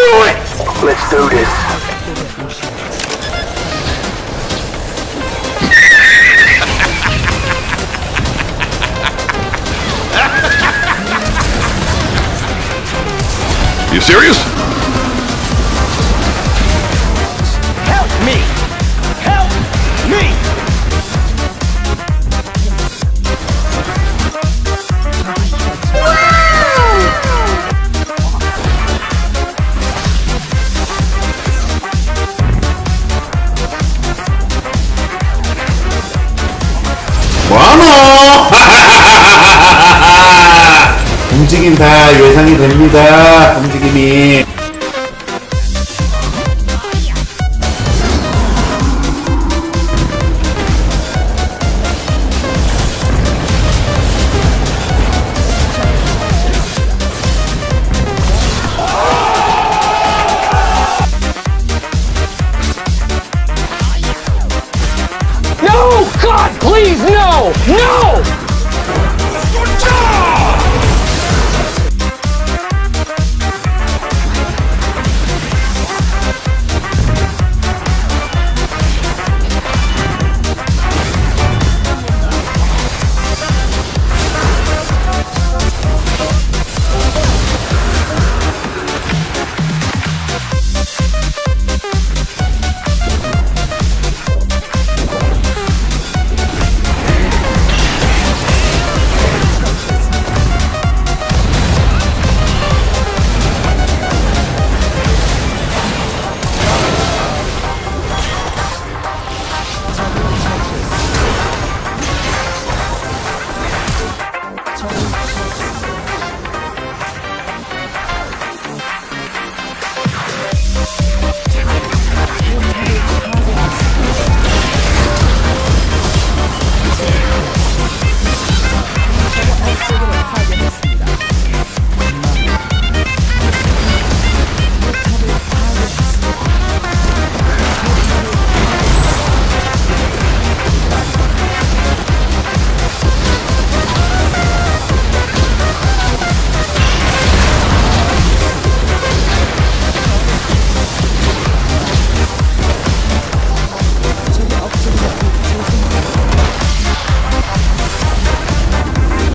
do it! Let's do this. You serious? 다 예상이 됩니다. 움직임이. No! God, please, no! No!